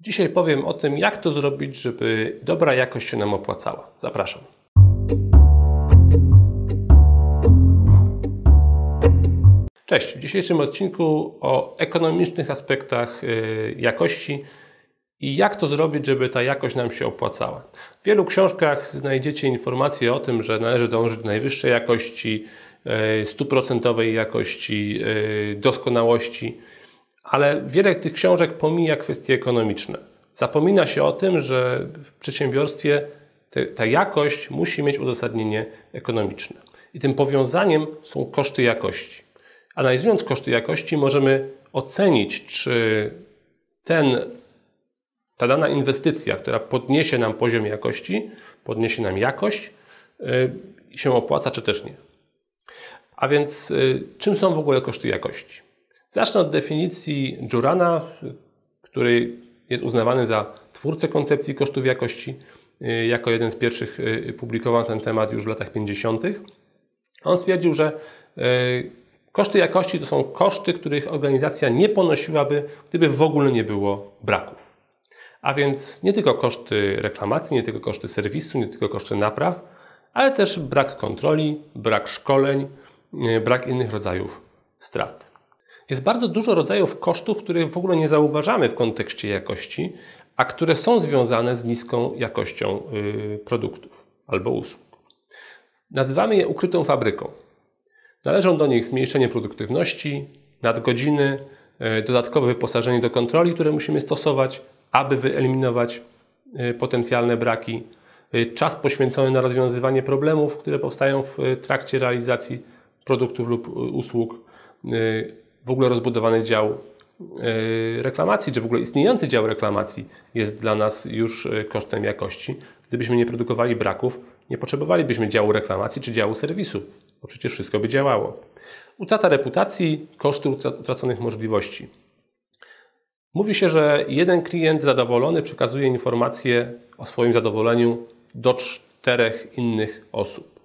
Dzisiaj powiem o tym, jak to zrobić, żeby dobra jakość się nam opłacała. Zapraszam. Cześć, w dzisiejszym odcinku o ekonomicznych aspektach y, jakości i jak to zrobić, żeby ta jakość nam się opłacała. W wielu książkach znajdziecie informacje o tym, że należy dążyć do najwyższej jakości, y, stuprocentowej jakości, y, doskonałości, ale wiele tych książek pomija kwestie ekonomiczne. Zapomina się o tym, że w przedsiębiorstwie te, ta jakość musi mieć uzasadnienie ekonomiczne. I tym powiązaniem są koszty jakości. Analizując koszty jakości, możemy ocenić, czy ten, ta dana inwestycja, która podniesie nam poziom jakości, podniesie nam jakość, y, się opłaca, czy też nie. A więc, y, czym są w ogóle koszty jakości? Zacznę od definicji Jurana, który jest uznawany za twórcę koncepcji kosztów jakości. Y, jako jeden z pierwszych publikował ten temat już w latach 50. On stwierdził, że Koszty jakości to są koszty, których organizacja nie ponosiłaby, gdyby w ogóle nie było braków. A więc nie tylko koszty reklamacji, nie tylko koszty serwisu, nie tylko koszty napraw, ale też brak kontroli, brak szkoleń, brak innych rodzajów strat. Jest bardzo dużo rodzajów kosztów, których w ogóle nie zauważamy w kontekście jakości, a które są związane z niską jakością y, produktów albo usług. Nazywamy je ukrytą fabryką. Należą do nich zmniejszenie produktywności, nadgodziny, e, dodatkowe wyposażenie do kontroli, które musimy stosować, aby wyeliminować e, potencjalne braki, czas poświęcony na rozwiązywanie problemów, które powstają w trakcie realizacji produktów lub usług, w ogóle rozbudowany dział reklamacji, czy w ogóle istniejący dział reklamacji jest dla nas już kosztem jakości. Gdybyśmy nie produkowali braków, nie potrzebowalibyśmy działu reklamacji czy działu serwisu bo przecież wszystko by działało. Utrata reputacji, koszty utraconych możliwości. Mówi się, że jeden klient zadowolony przekazuje informacje o swoim zadowoleniu do czterech innych osób.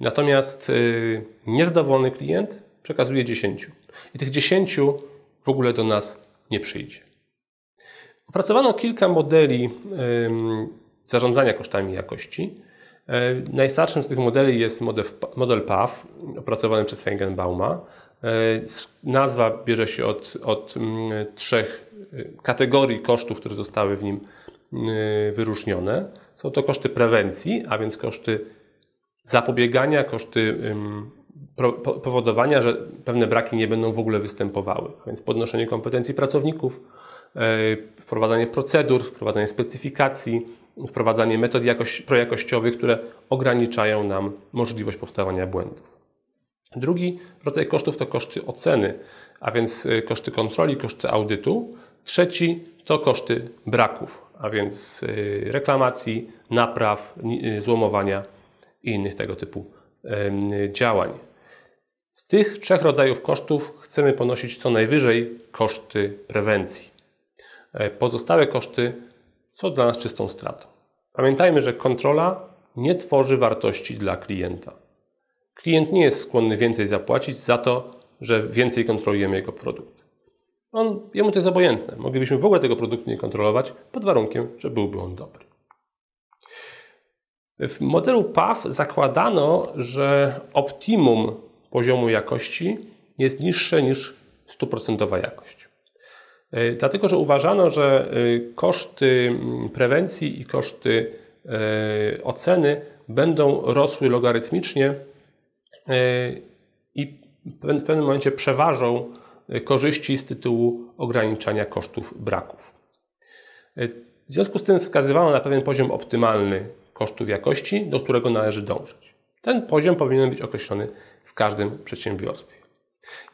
Natomiast yy, niezadowolony klient przekazuje dziesięciu. I tych dziesięciu w ogóle do nas nie przyjdzie. Opracowano kilka modeli zarządzania kosztami jakości. E, najstarszym z tych modeli jest model, model PAF, opracowany przez Feigenbauma. E, nazwa bierze się od, od mm, trzech e, kategorii kosztów, które zostały w nim wyróżnione. Są to koszty prewencji, a więc koszty zapobiegania, koszty powodowania, że pewne braki nie będą w ogóle występowały. Więc podnoszenie kompetencji pracowników, wprowadzanie procedur, wprowadzanie specyfikacji, wprowadzanie metod jakoś, projakościowych, które ograniczają nam możliwość powstawania błędów. Drugi rodzaj kosztów to koszty oceny, a więc y, koszty kontroli, koszty audytu. Trzeci to koszty braków, a więc y, reklamacji, napraw, złomowania i innych tego typu działań. Z tych trzech rodzajów kosztów chcemy ponosić co najwyżej koszty prewencji. E, pozostałe koszty są dla nas czystą stratą. Pamiętajmy, że kontrola nie tworzy wartości dla klienta. Klient nie jest skłonny więcej zapłacić za to, że więcej kontrolujemy jego produkt. On, jemu to jest obojętne. Moglibyśmy w ogóle tego produktu nie kontrolować pod warunkiem, że byłby on dobry. W modelu PAF zakładano, że optimum poziomu jakości jest niższe niż 100% jakość. E, dlatego, że uważano, że e, koszty mm, prewencji i koszty e, oceny będą rosły logarytmicznie i w pewnym momencie przeważą korzyści z tytułu ograniczania kosztów braków. W związku z tym wskazywano na pewien poziom optymalny kosztów jakości, do którego należy dążyć. Ten poziom powinien być określony w każdym przedsiębiorstwie.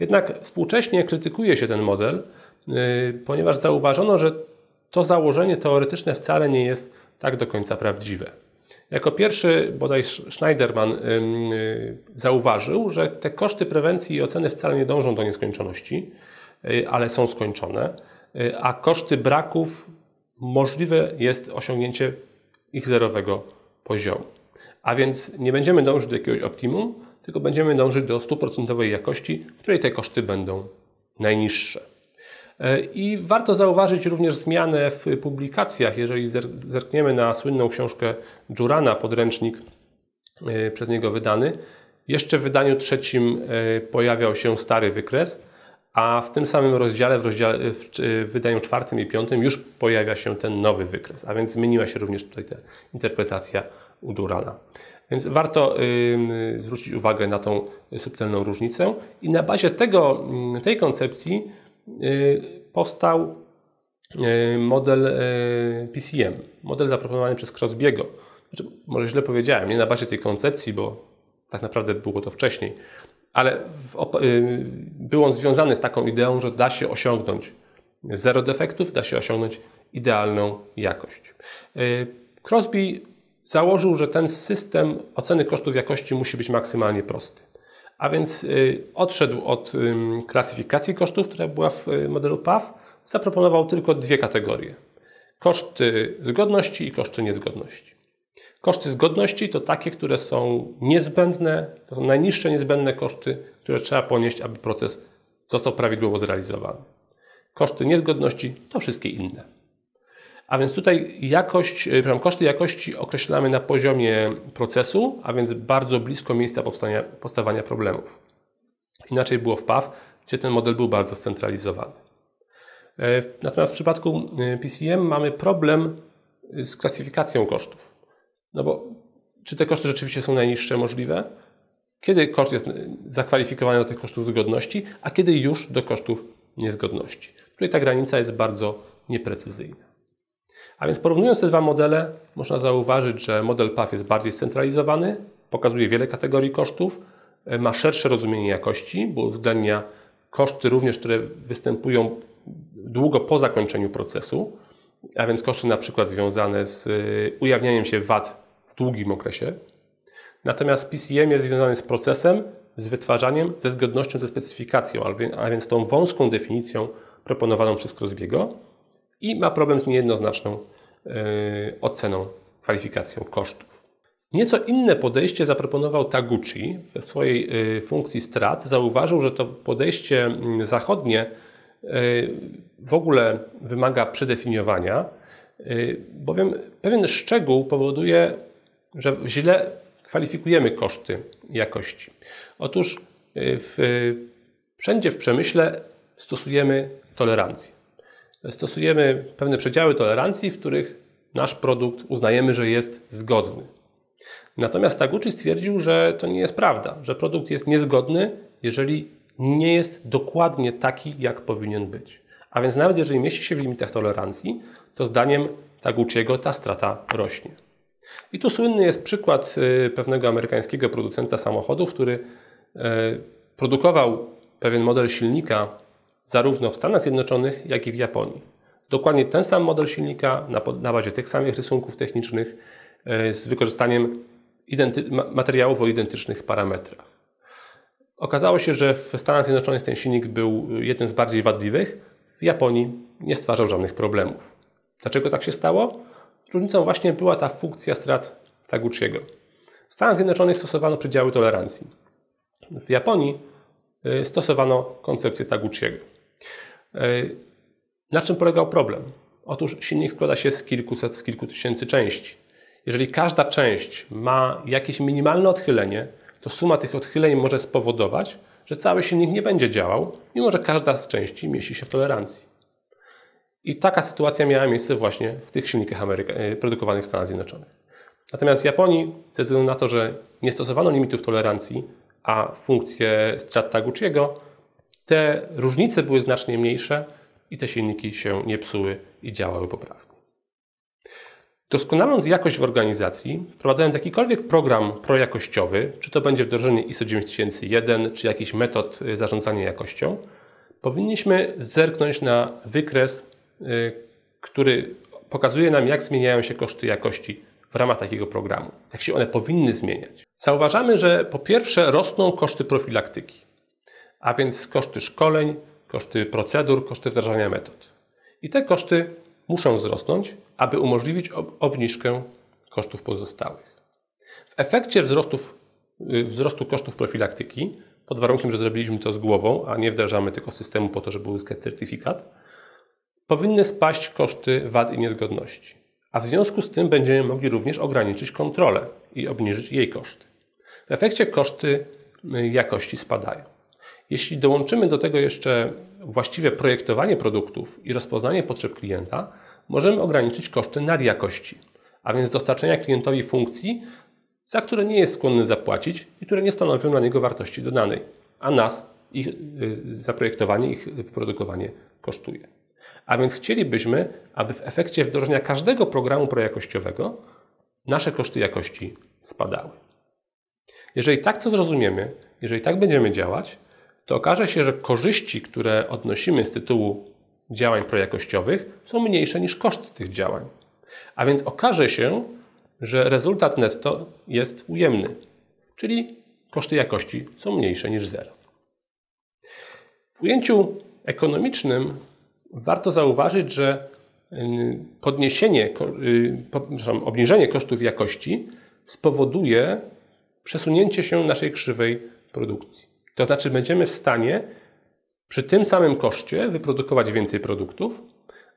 Jednak współcześnie krytykuje się ten model, Y, ponieważ zauważono, że to założenie teoretyczne wcale nie jest tak do końca prawdziwe. Jako pierwszy bodaj Schneiderman y, zauważył, że te koszty prewencji i oceny wcale nie dążą do nieskończoności, y, ale są skończone, a koszty braków możliwe jest osiągnięcie ich zerowego poziomu. A więc nie będziemy dążyć do jakiegoś optimum, tylko będziemy dążyć do stuprocentowej jakości, której te koszty będą najniższe. I warto zauważyć również zmianę w publikacjach. Jeżeli zerkniemy na słynną książkę Jurana, podręcznik przez niego wydany, jeszcze w wydaniu trzecim pojawiał się stary wykres, a w tym samym rozdziale, w, rozdziale, w wydaniu czwartym i piątym już pojawia się ten nowy wykres, a więc zmieniła się również tutaj ta interpretacja u Durana. Więc warto y, zwrócić uwagę na tą subtelną różnicę i na bazie tego, tej koncepcji y, powstał y, model PCM, model zaproponowany przez Crosbiego. Znaczy, może źle powiedziałem, nie na bazie tej koncepcji, bo tak naprawdę było to wcześniej, ale y, był on związany z taką ideą, że da się osiągnąć zero defektów, da się osiągnąć idealną jakość. Y, Crosby założył, że ten system oceny kosztów jakości musi być maksymalnie prosty. A więc y, odszedł od klasyfikacji kosztów, która była w modelu PAW, zaproponował tylko dwie kategorie: koszty zgodności i koszty niezgodności. Koszty zgodności to takie, które są niezbędne, to są najniższe niezbędne koszty, które trzeba ponieść, aby proces został prawidłowo zrealizowany. Koszty niezgodności to wszystkie inne. A więc tutaj jakość, e, koszty jakości określamy na poziomie procesu, a więc bardzo blisko miejsca powstania, powstawania problemów. Inaczej było w PAW, gdzie ten model był bardzo scentralizowany. E, natomiast w przypadku e, PCM mamy problem z klasyfikacją kosztów. No bo czy te koszty rzeczywiście są najniższe możliwe? Kiedy koszt jest zakwalifikowany do tych kosztów zgodności, a kiedy już do kosztów niezgodności? Tutaj ta granica jest bardzo nieprecyzyjna. A więc porównując te dwa modele, można zauważyć, że model PAF jest bardziej scentralizowany, pokazuje wiele kategorii kosztów, ma szersze rozumienie jakości, bo uwzględnia koszty również, które występują długo po zakończeniu procesu, a więc koszty na przykład związane z y, ujawnianiem się wad w długim okresie. Natomiast PCM jest związany z procesem, z wytwarzaniem, ze zgodnością ze specyfikacją, a więc tą wąską definicją proponowaną przez Crosbiego i ma problem z niejednoznaczną yy, oceną, kwalifikacją kosztów. Nieco inne podejście zaproponował Taguchi w swojej yy, funkcji strat. Zauważył, że to podejście mm, zachodnie w ogóle wymaga przedefiniowania, y, bowiem pewien szczegół powoduje, że źle kwalifikujemy koszty jakości. Otóż y, w, wszędzie w przemyśle stosujemy tolerancję. Stosujemy pewne przedziały tolerancji, w których nasz produkt uznajemy, że jest zgodny. Natomiast Taguchi stwierdził, że to nie jest prawda, że produkt jest niezgodny, jeżeli nie jest dokładnie taki, jak powinien być. A więc nawet jeżeli mieści się w limitach tolerancji, to zdaniem Taguchiego ta strata rośnie. I tu słynny jest przykład y, pewnego amerykańskiego producenta samochodów, który y, produkował pewien model silnika zarówno w Stanach Zjednoczonych, jak i w Japonii. Dokładnie ten sam model silnika na, bazie tych samych rysunków technicznych y, z wykorzystaniem materiałów o identycznych parametrach. Okazało się, że w Stanach Zjednoczonych ten silnik był jednym z bardziej wadliwych, w Japonii nie stwarzał żadnych problemów. Dlaczego tak się stało? Różnicą właśnie była ta funkcja strat Taguchiego. W Stanach Zjednoczonych stosowano przedziały tolerancji. W Japonii y, stosowano koncepcję Taguchiego. Y, na czym polegał problem? Otóż silnik składa się z kilkuset, z kilku tysięcy części. Jeżeli każda część ma jakieś minimalne odchylenie, to suma tych odchyleń może spowodować, że cały silnik nie będzie działał, mimo że każda z części mieści się w tolerancji. I taka sytuacja miała miejsce właśnie w tych silnikach Ameryka e, produkowanych w Stanach Zjednoczonych. Natomiast w Japonii, ze względu na to, że nie stosowano limitów tolerancji, a funkcje strat Taguchiego, te różnice były znacznie mniejsze i te silniki się nie psuły i działały poprawnie. Doskonaląc jakość w organizacji, wprowadzając jakikolwiek program projakościowy, czy to będzie wdrożenie ISO 9001, czy jakiś metod y, zarządzania jakością, powinniśmy zerknąć na wykres, y, który pokazuje nam, jak zmieniają się koszty jakości w ramach takiego programu, jak się one powinny zmieniać. Zauważamy, że po pierwsze rosną koszty profilaktyki, a więc koszty szkoleń, koszty procedur, koszty wdrażania metod. I te koszty muszą wzrosnąć, aby umożliwić obniżkę kosztów pozostałych. W efekcie wzrostów, y, wzrostu kosztów profilaktyki, pod warunkiem, że zrobiliśmy to z głową, a nie wdrażamy tylko systemu po to, żeby uzyskać certyfikat, powinny spaść koszty wad i niezgodności. A w związku z tym będziemy mogli również ograniczyć kontrolę i obniżyć jej koszty. W efekcie koszty y, jakości spadają. Jeśli dołączymy do tego jeszcze właściwe projektowanie produktów i rozpoznanie potrzeb klienta, możemy ograniczyć koszty nadjakości, a więc dostarczenia klientowi funkcji, za które nie jest skłonny zapłacić i które nie stanowią dla niego wartości dodanej, a nas ich y, zaprojektowanie, ich wyprodukowanie kosztuje. A więc chcielibyśmy, aby w efekcie wdrożenia każdego programu projakościowego nasze koszty jakości spadały. Jeżeli tak to zrozumiemy, jeżeli tak będziemy działać, to okaże się, że korzyści, które odnosimy z tytułu działań projakościowych, są mniejsze niż koszty tych działań. A więc okaże się, że rezultat netto jest ujemny, czyli koszty jakości są mniejsze niż zero. W ujęciu ekonomicznym warto zauważyć, że y, podniesienie, y, obniżenie kosztów jakości spowoduje przesunięcie się naszej krzywej produkcji. To znaczy, będziemy w stanie przy tym samym koszcie wyprodukować więcej produktów,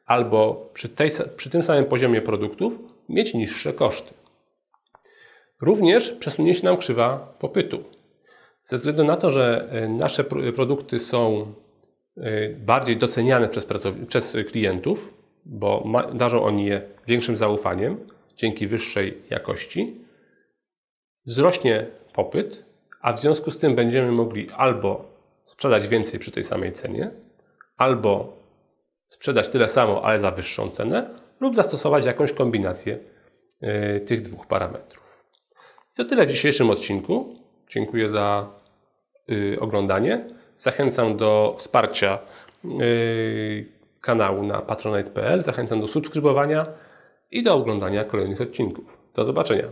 albo przy, tej, przy tym samym poziomie produktów mieć niższe koszty. Również przesunie się nam krzywa popytu. Ze względu na to, że y, nasze produkty są Y, bardziej doceniane przez, przez klientów, bo ma, darzą oni je większym zaufaniem dzięki wyższej jakości. Wzrośnie popyt, a w związku z tym będziemy mogli albo sprzedać więcej przy tej samej cenie, albo sprzedać tyle samo, ale za wyższą cenę, lub zastosować jakąś kombinację y, tych dwóch parametrów. To tyle w dzisiejszym odcinku. Dziękuję za y, oglądanie. Zachęcam do wsparcia yy, kanału na patronite.pl. Zachęcam do subskrybowania i do oglądania kolejnych odcinków. Do zobaczenia.